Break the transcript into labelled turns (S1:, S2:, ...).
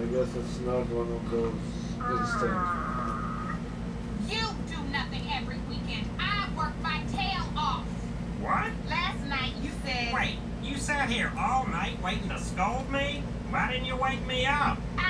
S1: I guess it's not one of those instant.
S2: You do nothing every weekend. I work my tail off.
S3: What?
S2: Last night you said
S3: Wait, you sat here all night waiting to scold me? Why didn't you wake me up?
S2: I